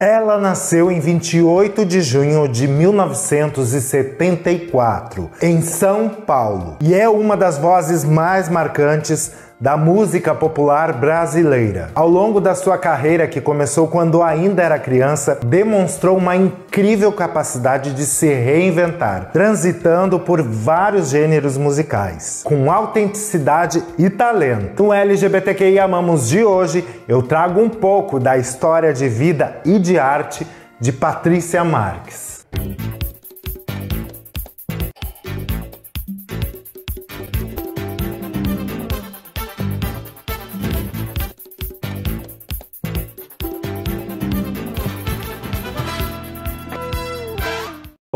Ela nasceu em 28 de junho de 1974, em São Paulo, e é uma das vozes mais marcantes da música popular brasileira. Ao longo da sua carreira, que começou quando ainda era criança, demonstrou uma incrível capacidade de se reinventar, transitando por vários gêneros musicais, com autenticidade e talento. No LGBTQI Amamos de hoje, eu trago um pouco da história de vida e de arte de Patrícia Marques.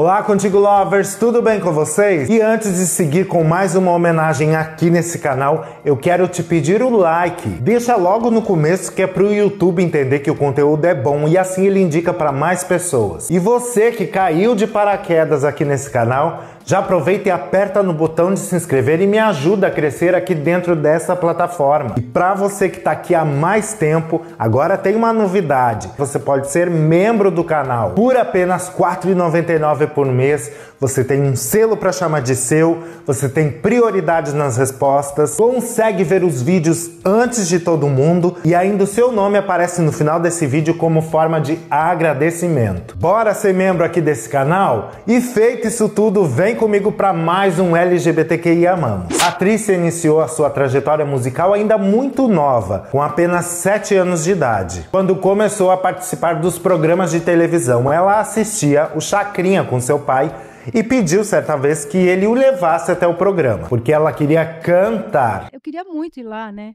Olá, Contigo Lovers, tudo bem com vocês? E antes de seguir com mais uma homenagem aqui nesse canal, eu quero te pedir o like. Deixa logo no começo que é para o YouTube entender que o conteúdo é bom e assim ele indica para mais pessoas. E você que caiu de paraquedas aqui nesse canal, já aproveita e aperta no botão de se inscrever e me ajuda a crescer aqui dentro dessa plataforma. E para você que está aqui há mais tempo, agora tem uma novidade. Você pode ser membro do canal por apenas R$ 4,99 por mês. Você tem um selo para chamar de seu, você tem prioridades nas respostas, consegue ver os vídeos antes de todo mundo e ainda o seu nome aparece no final desse vídeo como forma de agradecimento. Bora ser membro aqui desse canal? E feito isso tudo, vem Vem comigo para mais um LGBTQI Amamos. A Trícia iniciou a sua trajetória musical ainda muito nova, com apenas 7 anos de idade. Quando começou a participar dos programas de televisão, ela assistia o Chacrinha com seu pai e pediu certa vez que ele o levasse até o programa, porque ela queria cantar. Eu queria muito ir lá, né?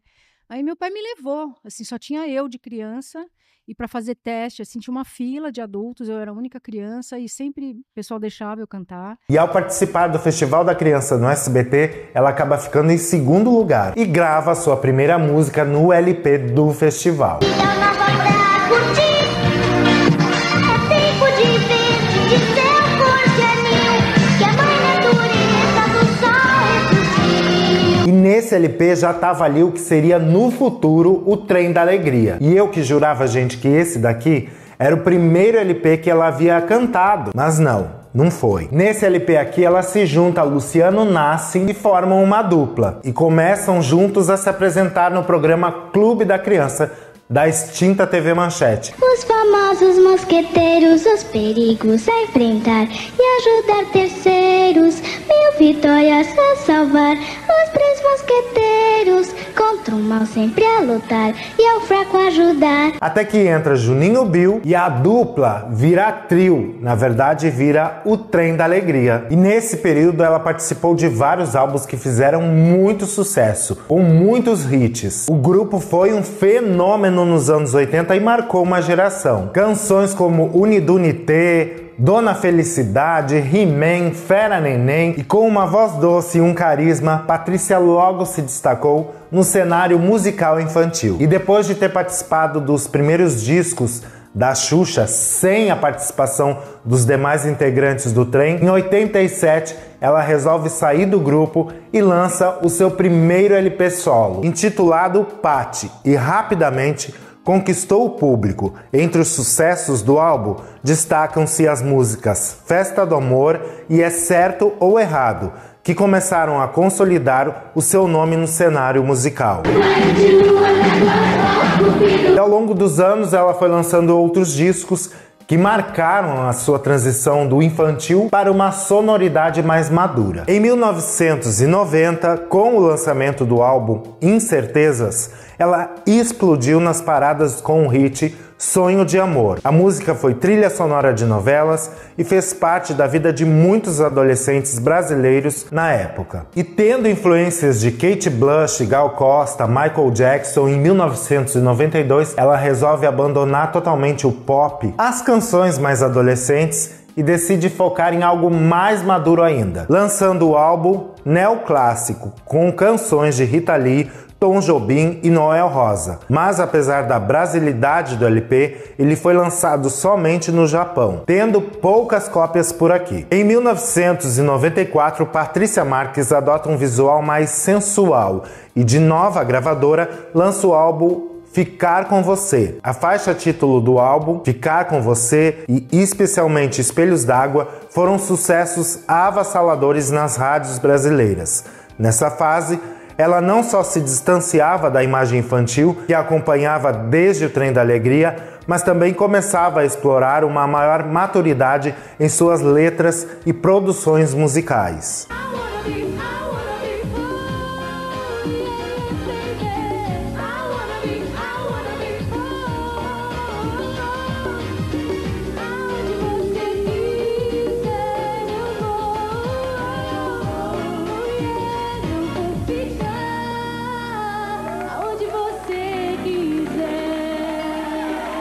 Aí meu pai me levou, assim, só tinha eu de criança e para fazer teste, assim, tinha uma fila de adultos, eu era a única criança e sempre o pessoal deixava eu cantar. E ao participar do Festival da Criança no SBT, ela acaba ficando em segundo lugar e grava sua primeira música no LP do festival. Nesse LP já tava ali o que seria no futuro o Trem da Alegria. E eu que jurava, gente, que esse daqui era o primeiro LP que ela havia cantado, mas não. Não foi. Nesse LP aqui, ela se junta a Luciano Nassim e formam uma dupla. E começam juntos a se apresentar no programa Clube da Criança, da extinta TV Manchete. Os famosos mosqueteiros, os perigos a enfrentar e ajudar terceiros, mil vitórias a salvar. Os três mosqueteiros contra o mal sempre a lutar e ao fraco ajudar. Até que entra Juninho Bill e a dupla vira trio, na verdade vira o Trem da Alegria. E nesse período ela participou de vários álbuns que fizeram muito sucesso, com muitos hits. O grupo foi um fenômeno nos anos 80 e marcou uma geração. Canções como Unidunité, Dona Felicidade, He-Man, Fera Neném e com uma voz doce e um carisma, Patrícia logo se destacou no cenário musical infantil. E depois de ter participado dos primeiros discos da Xuxa sem a participação dos demais integrantes do trem, em 87 ela resolve sair do grupo e lança o seu primeiro LP solo, intitulado Patti, e rapidamente conquistou o público. Entre os sucessos do álbum destacam-se as músicas Festa do Amor e É Certo ou Errado, que começaram a consolidar o seu nome no cenário musical. E ao longo dos anos, ela foi lançando outros discos que marcaram a sua transição do infantil para uma sonoridade mais madura. Em 1990, com o lançamento do álbum Incertezas, ela explodiu nas paradas com o hit Sonho de Amor. A música foi trilha sonora de novelas e fez parte da vida de muitos adolescentes brasileiros na época. E tendo influências de Kate Blush, Gal Costa, Michael Jackson, em 1992 ela resolve abandonar totalmente o pop, as canções mais adolescentes e decide focar em algo mais maduro ainda, lançando o álbum Neoclássico, com canções de Rita Lee, Tom Jobim e Noel Rosa. Mas apesar da brasilidade do LP, ele foi lançado somente no Japão, tendo poucas cópias por aqui. Em 1994, Patrícia Marques adota um visual mais sensual e de nova gravadora lança o álbum Ficar com Você. A faixa título do álbum, Ficar com Você e especialmente Espelhos d'Água, foram sucessos avassaladores nas rádios brasileiras. Nessa fase, ela não só se distanciava da imagem infantil que acompanhava desde o Trem da Alegria, mas também começava a explorar uma maior maturidade em suas letras e produções musicais.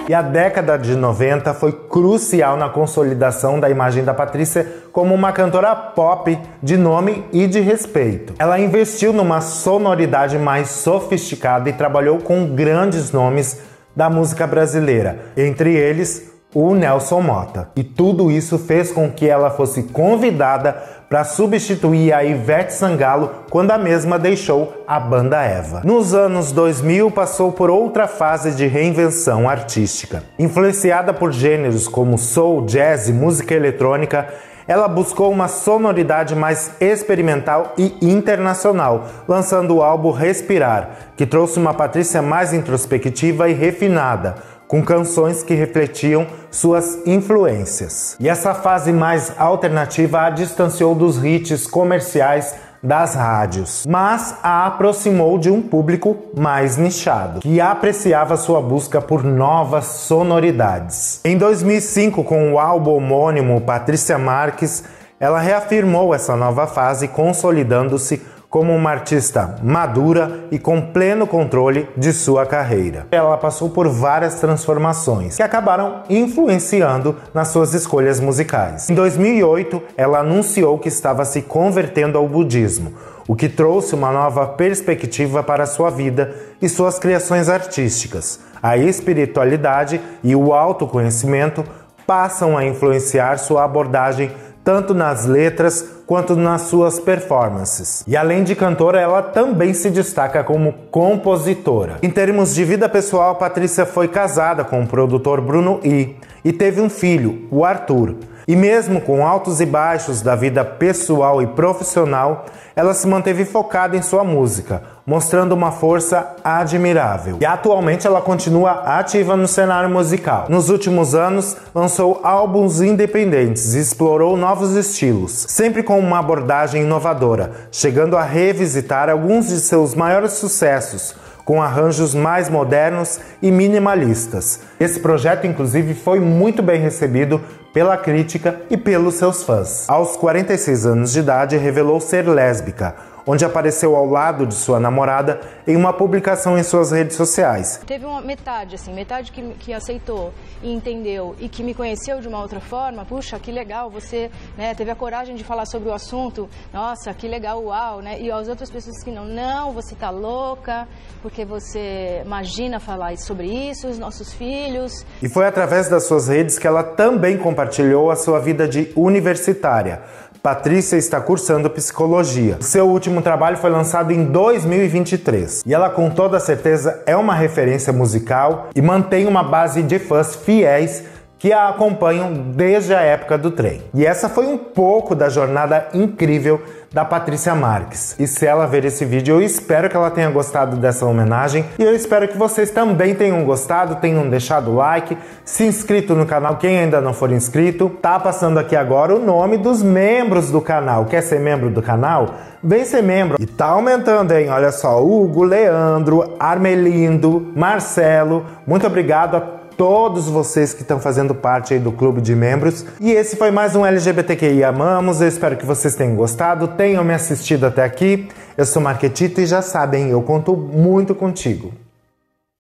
E a década de 90 foi crucial na consolidação da imagem da Patrícia como uma cantora pop de nome e de respeito. Ela investiu numa sonoridade mais sofisticada e trabalhou com grandes nomes da música brasileira, entre eles o Nelson Mota. E tudo isso fez com que ela fosse convidada para substituir a Ivete Sangalo quando a mesma deixou a banda Eva. Nos anos 2000 passou por outra fase de reinvenção artística. Influenciada por gêneros como soul, jazz e música eletrônica, ela buscou uma sonoridade mais experimental e internacional, lançando o álbum Respirar, que trouxe uma Patrícia mais introspectiva e refinada, com canções que refletiam suas influências. E essa fase mais alternativa a distanciou dos hits comerciais das rádios, mas a aproximou de um público mais nichado, que apreciava sua busca por novas sonoridades. Em 2005, com o álbum homônimo Patrícia Marques, ela reafirmou essa nova fase, consolidando-se como uma artista madura e com pleno controle de sua carreira. Ela passou por várias transformações que acabaram influenciando nas suas escolhas musicais. Em 2008, ela anunciou que estava se convertendo ao budismo, o que trouxe uma nova perspectiva para sua vida e suas criações artísticas. A espiritualidade e o autoconhecimento passam a influenciar sua abordagem tanto nas letras quanto nas suas performances. E além de cantora, ela também se destaca como compositora. Em termos de vida pessoal, Patrícia foi casada com o produtor Bruno I e teve um filho, o Arthur. E mesmo com altos e baixos da vida pessoal e profissional, ela se manteve focada em sua música, mostrando uma força admirável. E atualmente ela continua ativa no cenário musical. Nos últimos anos, lançou álbuns independentes e explorou novos estilos, sempre com uma abordagem inovadora, chegando a revisitar alguns de seus maiores sucessos com arranjos mais modernos e minimalistas. Esse projeto, inclusive, foi muito bem recebido pela crítica e pelos seus fãs. Aos 46 anos de idade, revelou ser lésbica onde apareceu ao lado de sua namorada em uma publicação em suas redes sociais. Teve uma metade, assim, metade que, que aceitou e entendeu e que me conheceu de uma outra forma. Puxa, que legal, você né, teve a coragem de falar sobre o assunto. Nossa, que legal, uau, né? E as outras pessoas que não, não, você tá louca, porque você imagina falar sobre isso, os nossos filhos. E foi através das suas redes que ela também compartilhou a sua vida de universitária Patrícia está cursando psicologia. Seu último trabalho foi lançado em 2023 e ela, com toda certeza, é uma referência musical e mantém uma base de fãs fiéis que a acompanham desde a época do trem. E essa foi um pouco da jornada incrível da Patrícia Marques. E se ela ver esse vídeo, eu espero que ela tenha gostado dessa homenagem e eu espero que vocês também tenham gostado, tenham deixado o like, se inscrito no canal quem ainda não for inscrito. Tá passando aqui agora o nome dos membros do canal. Quer ser membro do canal? Vem ser membro. E tá aumentando, hein? Olha só, Hugo, Leandro, Armelindo, Marcelo. Muito obrigado a todos vocês que estão fazendo parte aí do clube de membros. E esse foi mais um LGBTQI Amamos. Eu espero que vocês tenham gostado, tenham me assistido até aqui. Eu sou Marquetito e já sabem, eu conto muito contigo.